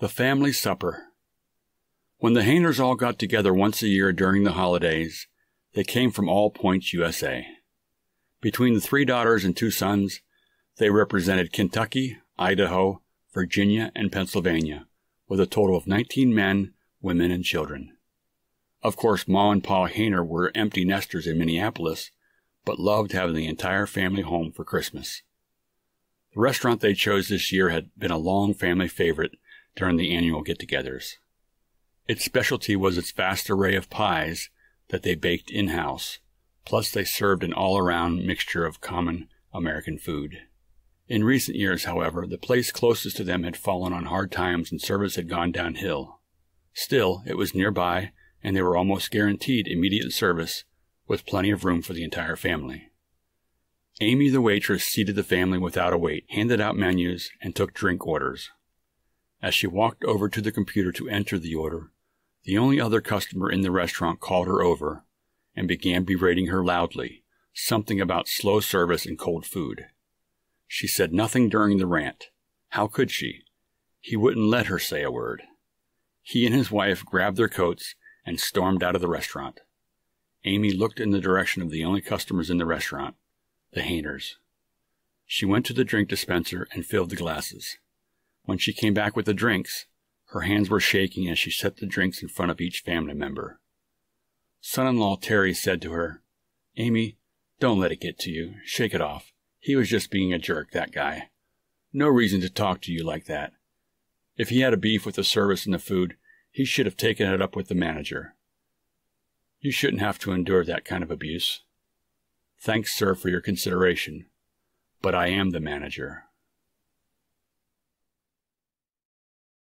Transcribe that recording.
The Family Supper. When the Hainers all got together once a year during the holidays, they came from all points USA. Between the three daughters and two sons, they represented Kentucky, Idaho, Virginia, and Pennsylvania, with a total of 19 men, women, and children. Of course, Ma and Pa Hainer were empty nesters in Minneapolis, but loved having the entire family home for Christmas. The restaurant they chose this year had been a long family favorite during the annual get togethers. Its specialty was its vast array of pies that they baked in house, plus, they served an all around mixture of common American food. In recent years, however, the place closest to them had fallen on hard times and service had gone downhill. Still, it was nearby, and they were almost guaranteed immediate service with plenty of room for the entire family. Amy, the waitress, seated the family without a wait, handed out menus, and took drink orders. As she walked over to the computer to enter the order, the only other customer in the restaurant called her over and began berating her loudly, something about slow service and cold food. She said nothing during the rant. How could she? He wouldn't let her say a word. He and his wife grabbed their coats and stormed out of the restaurant. Amy looked in the direction of the only customers in the restaurant, the Hainers. She went to the drink dispenser and filled the glasses. When she came back with the drinks, her hands were shaking as she set the drinks in front of each family member. Son in law Terry said to her, Amy, don't let it get to you. Shake it off. He was just being a jerk, that guy. No reason to talk to you like that. If he had a beef with the service and the food, he should have taken it up with the manager. You shouldn't have to endure that kind of abuse. Thanks, sir, for your consideration, but I am the manager.